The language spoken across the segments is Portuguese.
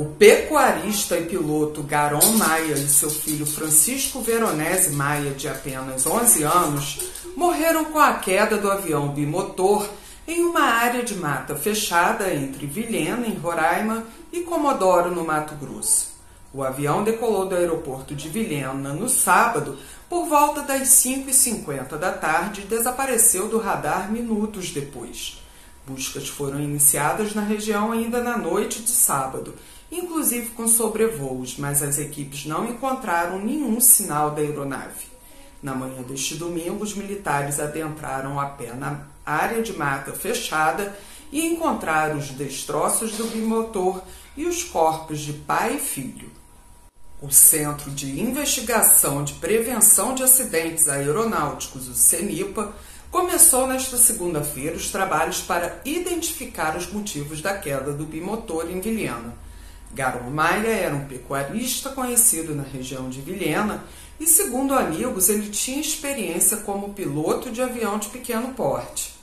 O pecuarista e piloto Garon Maia e seu filho Francisco Veronese Maia, de apenas 11 anos, morreram com a queda do avião bimotor em uma área de mata fechada entre Vilhena, em Roraima, e Comodoro, no Mato Grosso. O avião decolou do aeroporto de Vilhena no sábado por volta das 5h50 da tarde e desapareceu do radar minutos depois. Buscas foram iniciadas na região ainda na noite de sábado, inclusive com sobrevoos, mas as equipes não encontraram nenhum sinal da aeronave. Na manhã deste domingo, os militares adentraram a pé na área de mata fechada e encontraram os destroços do bimotor e os corpos de pai e filho. O Centro de Investigação de Prevenção de Acidentes Aeronáuticos, o CENIPA, começou nesta segunda-feira os trabalhos para identificar os motivos da queda do bimotor em Vilhena. Garon Maia era um pecuarista conhecido na região de Vilhena e, segundo amigos, ele tinha experiência como piloto de avião de pequeno porte.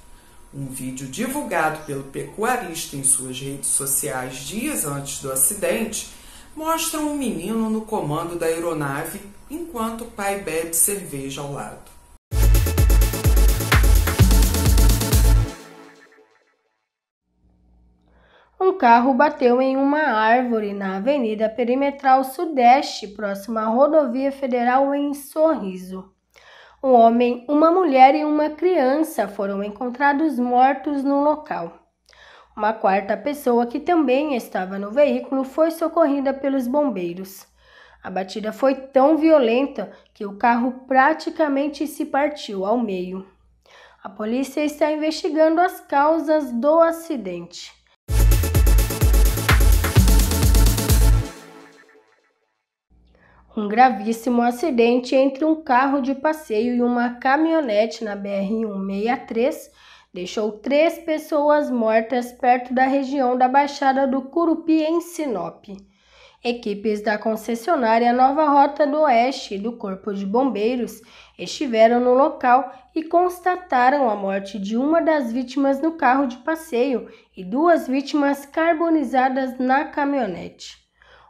Um vídeo divulgado pelo pecuarista em suas redes sociais dias antes do acidente mostra um menino no comando da aeronave enquanto o pai bebe cerveja ao lado. Um carro bateu em uma árvore na Avenida Perimetral Sudeste, próxima à rodovia federal em Sorriso. Um homem, uma mulher e uma criança foram encontrados mortos no local. Uma quarta pessoa que também estava no veículo foi socorrida pelos bombeiros. A batida foi tão violenta que o carro praticamente se partiu ao meio. A polícia está investigando as causas do acidente. Um gravíssimo acidente entre um carro de passeio e uma caminhonete na BR-163 deixou três pessoas mortas perto da região da Baixada do Curupi, em Sinop. Equipes da concessionária Nova Rota do Oeste e do Corpo de Bombeiros estiveram no local e constataram a morte de uma das vítimas no carro de passeio e duas vítimas carbonizadas na caminhonete.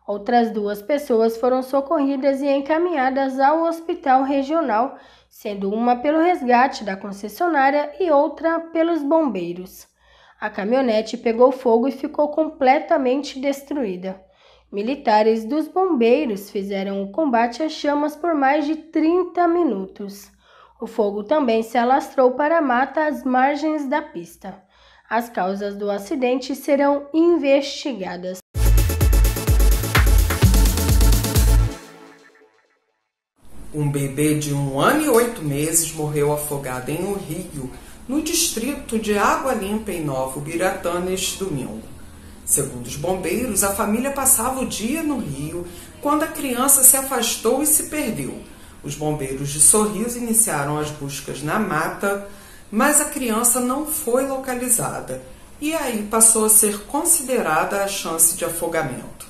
Outras duas pessoas foram socorridas e encaminhadas ao hospital regional, sendo uma pelo resgate da concessionária e outra pelos bombeiros. A caminhonete pegou fogo e ficou completamente destruída. Militares dos bombeiros fizeram o combate às chamas por mais de 30 minutos. O fogo também se alastrou para a mata às margens da pista. As causas do acidente serão investigadas. Um bebê de um ano e oito meses morreu afogado em um rio, no distrito de Água Limpa, em Novo Biratã, neste domingo. Segundo os bombeiros, a família passava o dia no rio quando a criança se afastou e se perdeu. Os bombeiros de Sorriso iniciaram as buscas na mata, mas a criança não foi localizada e aí passou a ser considerada a chance de afogamento.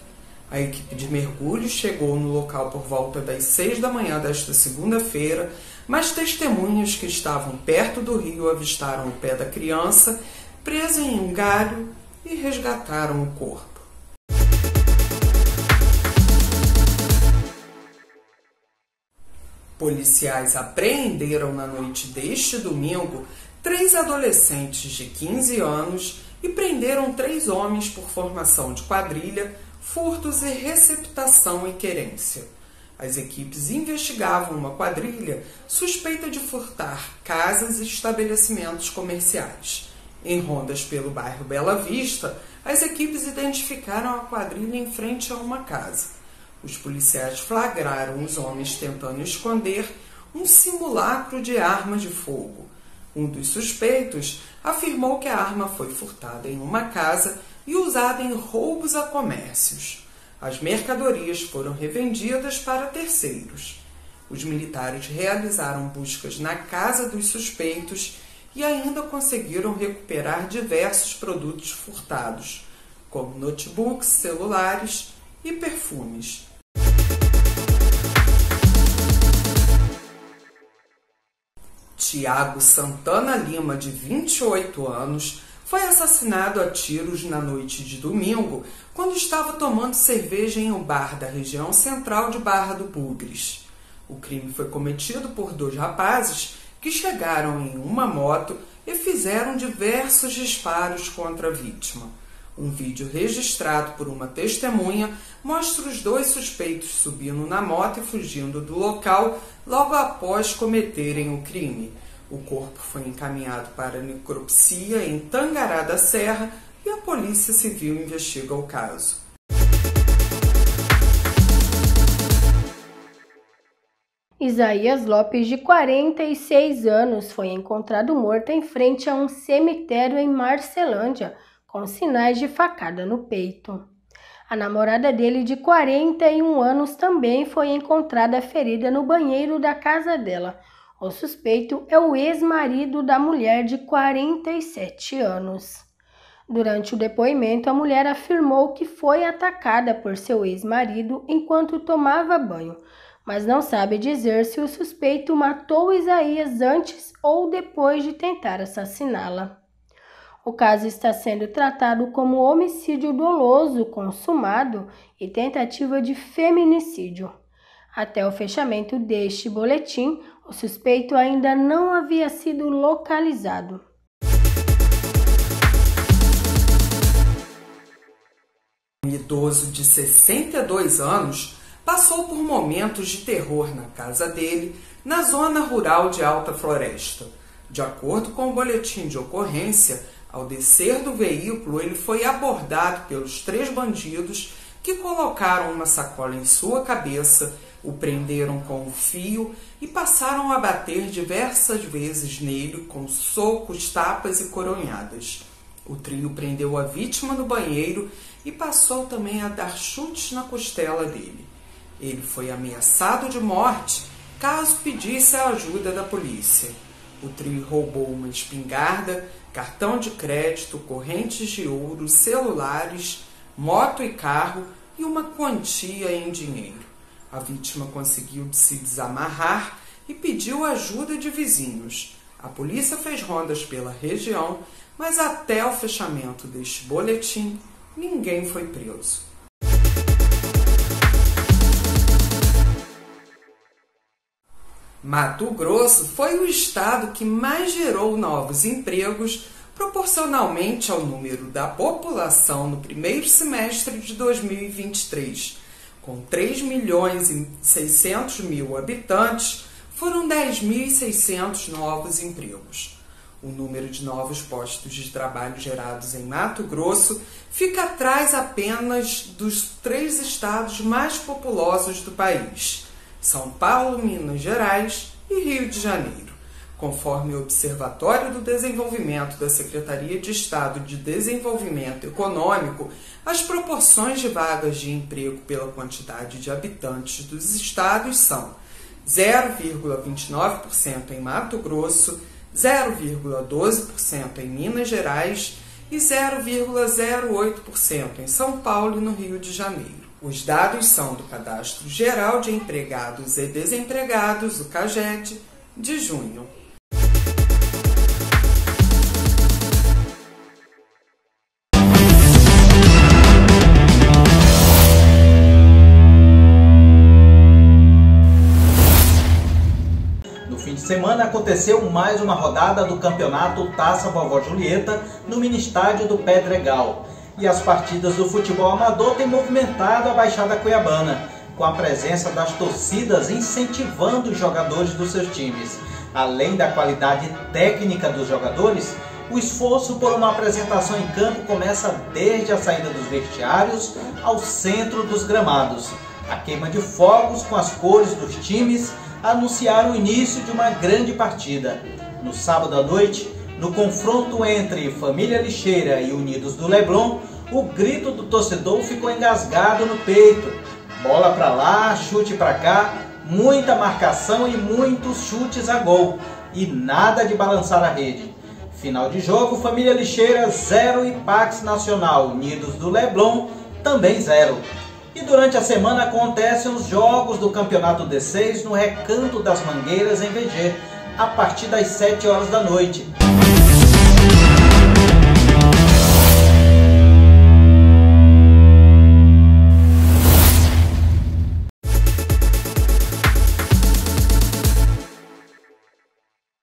A equipe de mergulho chegou no local por volta das seis da manhã desta segunda-feira, mas testemunhas que estavam perto do rio avistaram o pé da criança presa em um galho e resgataram o corpo. Policiais apreenderam na noite deste domingo três adolescentes de 15 anos e prenderam três homens por formação de quadrilha furtos e receptação e querência. As equipes investigavam uma quadrilha suspeita de furtar casas e estabelecimentos comerciais. Em rondas pelo bairro Bela Vista, as equipes identificaram a quadrilha em frente a uma casa. Os policiais flagraram os homens tentando esconder um simulacro de arma de fogo. Um dos suspeitos afirmou que a arma foi furtada em uma casa e usada em roubos a comércios. As mercadorias foram revendidas para terceiros. Os militares realizaram buscas na casa dos suspeitos e ainda conseguiram recuperar diversos produtos furtados, como notebooks, celulares e perfumes. Tiago Santana Lima, de 28 anos, foi assassinado a tiros na noite de domingo, quando estava tomando cerveja em um bar da região central de Barra do Bugres. O crime foi cometido por dois rapazes que chegaram em uma moto e fizeram diversos disparos contra a vítima. Um vídeo registrado por uma testemunha mostra os dois suspeitos subindo na moto e fugindo do local logo após cometerem o crime. O corpo foi encaminhado para necropsia em Tangará da Serra e a Polícia Civil investiga o caso. Isaías Lopes, de 46 anos, foi encontrado morto em frente a um cemitério em Marcelândia, com sinais de facada no peito. A namorada dele, de 41 anos, também foi encontrada ferida no banheiro da casa dela. O suspeito é o ex-marido da mulher de 47 anos. Durante o depoimento, a mulher afirmou que foi atacada por seu ex-marido enquanto tomava banho mas não sabe dizer se o suspeito matou Isaías antes ou depois de tentar assassiná-la. O caso está sendo tratado como homicídio doloso consumado e tentativa de feminicídio. Até o fechamento deste boletim, o suspeito ainda não havia sido localizado. Um idoso de 62 anos passou por momentos de terror na casa dele, na zona rural de Alta Floresta. De acordo com o boletim de ocorrência, ao descer do veículo, ele foi abordado pelos três bandidos que colocaram uma sacola em sua cabeça, o prenderam com o fio e passaram a bater diversas vezes nele com socos, tapas e coronhadas. O trio prendeu a vítima no banheiro e passou também a dar chutes na costela dele. Ele foi ameaçado de morte caso pedisse a ajuda da polícia. O trio roubou uma espingarda, cartão de crédito, correntes de ouro, celulares, moto e carro e uma quantia em dinheiro. A vítima conseguiu se desamarrar e pediu ajuda de vizinhos. A polícia fez rondas pela região, mas até o fechamento deste boletim, ninguém foi preso. Mato Grosso foi o estado que mais gerou novos empregos proporcionalmente ao número da população no primeiro semestre de 2023. Com 3 milhões e 600 mil habitantes, foram 10.600 novos empregos. O número de novos postos de trabalho gerados em Mato Grosso fica atrás apenas dos três estados mais populosos do país são Paulo, Minas Gerais e Rio de Janeiro. Conforme o Observatório do Desenvolvimento da Secretaria de Estado de Desenvolvimento Econômico, as proporções de vagas de emprego pela quantidade de habitantes dos estados são 0,29% em Mato Grosso, 0,12% em Minas Gerais e 0,08% em São Paulo e no Rio de Janeiro. Os dados são do Cadastro Geral de Empregados e Desempregados, o CAGED, de junho. Semana aconteceu mais uma rodada do campeonato Taça Vovó Julieta no mini estádio do Pedregal e as partidas do futebol amador têm movimentado a Baixada Cuiabana, com a presença das torcidas incentivando os jogadores dos seus times. Além da qualidade técnica dos jogadores, o esforço por uma apresentação em campo começa desde a saída dos vestiários ao centro dos gramados. A queima de fogos com as cores dos times anunciaram o início de uma grande partida. No sábado à noite, no confronto entre Família Lixeira e Unidos do Leblon, o grito do torcedor ficou engasgado no peito. Bola para lá, chute para cá, muita marcação e muitos chutes a gol e nada de balançar a rede. Final de jogo, Família Lixeira 0 e Pax Nacional, Unidos do Leblon também 0. E durante a semana acontecem os jogos do Campeonato D6 no Recanto das Mangueiras em VG, a partir das 7 horas da noite.